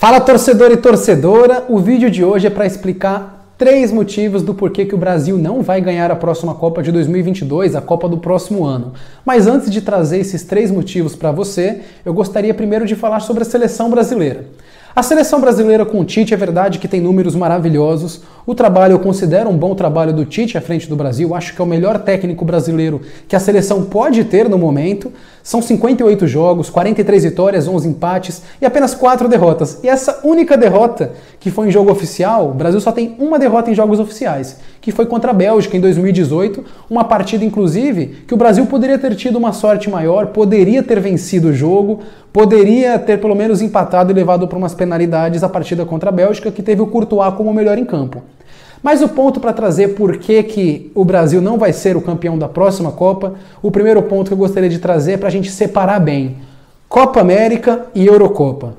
Fala torcedor e torcedora, o vídeo de hoje é para explicar três motivos do porquê que o Brasil não vai ganhar a próxima Copa de 2022, a Copa do próximo ano. Mas antes de trazer esses três motivos para você, eu gostaria primeiro de falar sobre a seleção brasileira. A seleção brasileira com o Tite é verdade que tem números maravilhosos. O trabalho eu considero um bom trabalho do Tite à frente do Brasil. Acho que é o melhor técnico brasileiro que a seleção pode ter no momento. São 58 jogos, 43 vitórias, 11 empates e apenas 4 derrotas. E essa única derrota que foi em jogo oficial, o Brasil só tem uma derrota em jogos oficiais, que foi contra a Bélgica em 2018, uma partida inclusive que o Brasil poderia ter tido uma sorte maior, poderia ter vencido o jogo, poderia ter pelo menos empatado e levado para umas penalidades a partida contra a Bélgica, que teve o Courtois como melhor em campo. Mas o ponto para trazer por que, que o Brasil não vai ser o campeão da próxima Copa, o primeiro ponto que eu gostaria de trazer é para a gente separar bem Copa América e Eurocopa.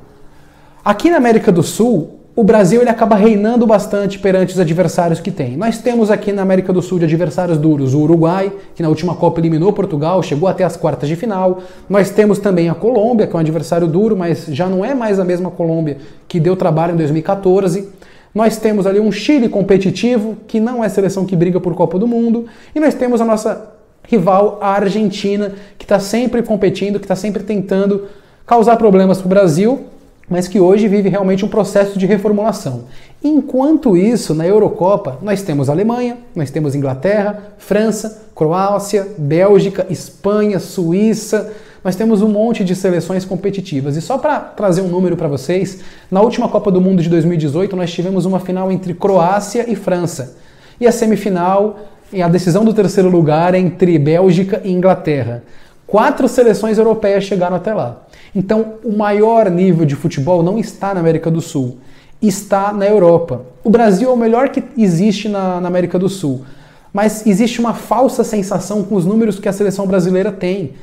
Aqui na América do Sul, o Brasil ele acaba reinando bastante perante os adversários que tem. Nós temos aqui na América do Sul de adversários duros o Uruguai, que na última Copa eliminou Portugal, chegou até as quartas de final. Nós temos também a Colômbia, que é um adversário duro, mas já não é mais a mesma Colômbia que deu trabalho em 2014. Nós temos ali um Chile competitivo, que não é seleção que briga por Copa do Mundo, e nós temos a nossa rival, a Argentina, que está sempre competindo, que está sempre tentando causar problemas para o Brasil, mas que hoje vive realmente um processo de reformulação. Enquanto isso, na Eurocopa, nós temos Alemanha, nós temos Inglaterra, França, Croácia, Bélgica, Espanha, Suíça, nós temos um monte de seleções competitivas. E só para trazer um número para vocês, na última Copa do Mundo de 2018 nós tivemos uma final entre Croácia e França. E a semifinal, a decisão do terceiro lugar entre Bélgica e Inglaterra. Quatro seleções europeias chegaram até lá. Então, o maior nível de futebol não está na América do Sul, está na Europa. O Brasil é o melhor que existe na, na América do Sul, mas existe uma falsa sensação com os números que a seleção brasileira tem.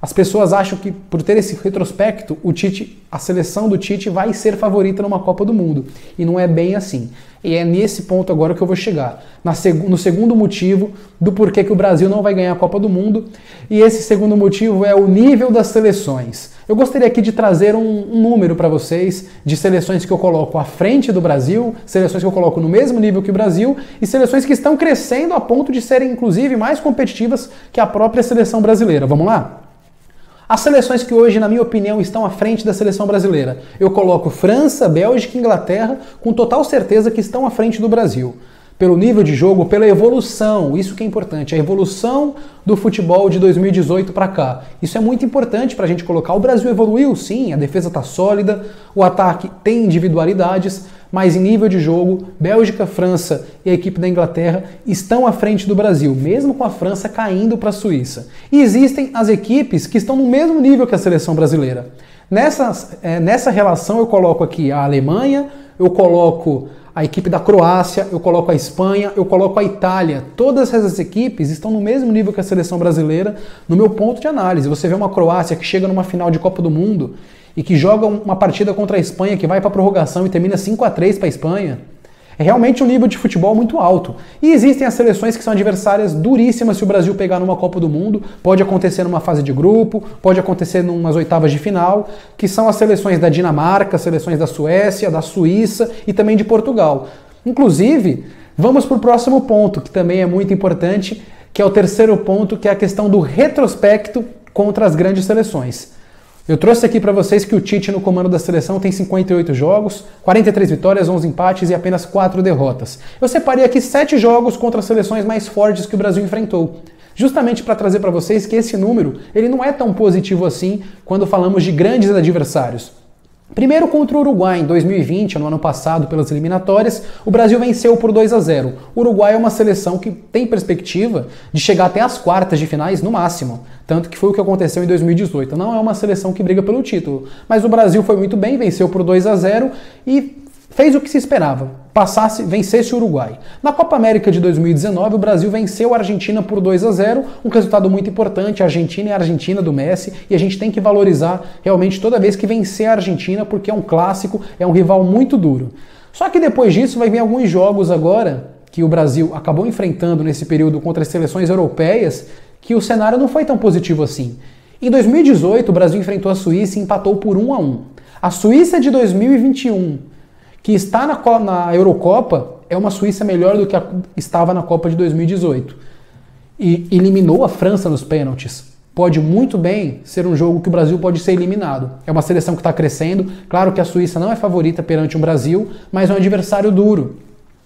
As pessoas acham que por ter esse retrospecto, o Tite, a seleção do Tite vai ser favorita numa Copa do Mundo. E não é bem assim. E é nesse ponto agora que eu vou chegar. Seg no segundo motivo do porquê que o Brasil não vai ganhar a Copa do Mundo. E esse segundo motivo é o nível das seleções. Eu gostaria aqui de trazer um, um número para vocês de seleções que eu coloco à frente do Brasil, seleções que eu coloco no mesmo nível que o Brasil e seleções que estão crescendo a ponto de serem inclusive mais competitivas que a própria seleção brasileira. Vamos lá? As seleções que hoje, na minha opinião, estão à frente da seleção brasileira. Eu coloco França, Bélgica e Inglaterra com total certeza que estão à frente do Brasil pelo nível de jogo, pela evolução, isso que é importante, a evolução do futebol de 2018 para cá. Isso é muito importante para a gente colocar. O Brasil evoluiu, sim, a defesa está sólida, o ataque tem individualidades, mas em nível de jogo, Bélgica, França e a equipe da Inglaterra estão à frente do Brasil, mesmo com a França caindo para a Suíça. E existem as equipes que estão no mesmo nível que a seleção brasileira. Nessa, é, nessa relação eu coloco aqui a Alemanha, eu coloco a equipe da Croácia, eu coloco a Espanha, eu coloco a Itália. Todas essas equipes estão no mesmo nível que a seleção brasileira, no meu ponto de análise. Você vê uma Croácia que chega numa final de Copa do Mundo e que joga uma partida contra a Espanha que vai para prorrogação e termina 5 a 3 para a Espanha. É realmente um nível de futebol muito alto. E existem as seleções que são adversárias duríssimas se o Brasil pegar numa Copa do Mundo. Pode acontecer numa fase de grupo, pode acontecer numas oitavas de final, que são as seleções da Dinamarca, seleções da Suécia, da Suíça e também de Portugal. Inclusive, vamos para o próximo ponto, que também é muito importante, que é o terceiro ponto, que é a questão do retrospecto contra as grandes seleções. Eu trouxe aqui para vocês que o Tite no comando da seleção tem 58 jogos, 43 vitórias, 11 empates e apenas 4 derrotas. Eu separei aqui 7 jogos contra as seleções mais fortes que o Brasil enfrentou. Justamente para trazer para vocês que esse número ele não é tão positivo assim quando falamos de grandes adversários. Primeiro contra o Uruguai em 2020, no ano passado, pelas eliminatórias, o Brasil venceu por 2 a 0. O Uruguai é uma seleção que tem perspectiva de chegar até as quartas de finais no máximo, tanto que foi o que aconteceu em 2018. Não é uma seleção que briga pelo título, mas o Brasil foi muito bem, venceu por 2 a 0 e fez o que se esperava, passasse, vencesse o Uruguai. Na Copa América de 2019, o Brasil venceu a Argentina por 2 a 0, um resultado muito importante. A Argentina é a Argentina do Messi e a gente tem que valorizar realmente toda vez que vencer a Argentina, porque é um clássico, é um rival muito duro. Só que depois disso vai vir alguns jogos agora que o Brasil acabou enfrentando nesse período contra as seleções europeias, que o cenário não foi tão positivo assim. Em 2018, o Brasil enfrentou a Suíça e empatou por 1 a 1. A Suíça de 2021, que está na, na Eurocopa, é uma Suíça melhor do que a, estava na Copa de 2018. E eliminou a França nos pênaltis. Pode muito bem ser um jogo que o Brasil pode ser eliminado. É uma seleção que está crescendo. Claro que a Suíça não é favorita perante o Brasil, mas é um adversário duro.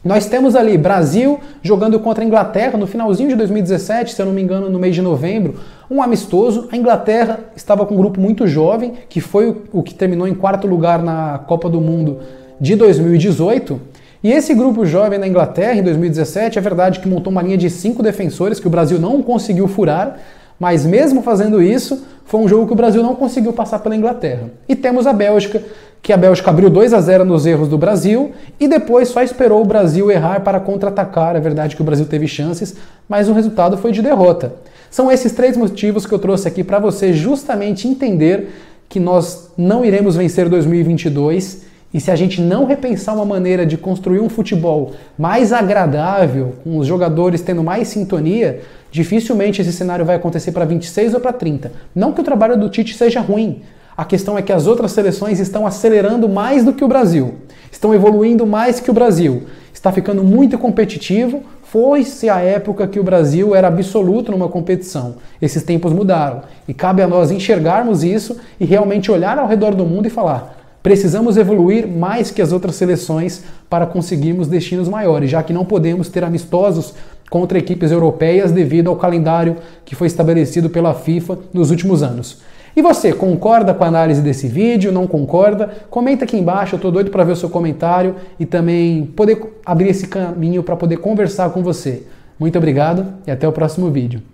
Nós temos ali Brasil jogando contra a Inglaterra no finalzinho de 2017, se eu não me engano, no mês de novembro, um amistoso. A Inglaterra estava com um grupo muito jovem, que foi o que terminou em quarto lugar na Copa do Mundo de 2018. E esse grupo jovem na Inglaterra, em 2017, é verdade que montou uma linha de cinco defensores que o Brasil não conseguiu furar, mas mesmo fazendo isso, foi um jogo que o Brasil não conseguiu passar pela Inglaterra. E temos a Bélgica, que a Bélgica abriu 2 a 0 nos erros do Brasil e depois só esperou o Brasil errar para contra-atacar. É verdade que o Brasil teve chances, mas o resultado foi de derrota. São esses três motivos que eu trouxe aqui para você justamente entender que nós não iremos vencer 2022 e se a gente não repensar uma maneira de construir um futebol mais agradável, com os jogadores tendo mais sintonia, dificilmente esse cenário vai acontecer para 26 ou para 30. Não que o trabalho do Tite seja ruim, a questão é que as outras seleções estão acelerando mais do que o Brasil, estão evoluindo mais que o Brasil, está ficando muito competitivo. Foi-se a época que o Brasil era absoluto numa competição. Esses tempos mudaram e cabe a nós enxergarmos isso e realmente olhar ao redor do mundo e falar: precisamos evoluir mais que as outras seleções para conseguirmos destinos maiores, já que não podemos ter amistosos contra equipes europeias devido ao calendário que foi estabelecido pela FIFA nos últimos anos. E você, concorda com a análise desse vídeo? Não concorda? Comenta aqui embaixo, eu tô doido para ver o seu comentário e também poder abrir esse caminho para poder conversar com você. Muito obrigado e até o próximo vídeo.